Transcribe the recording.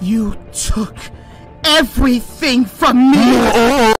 You took everything from me!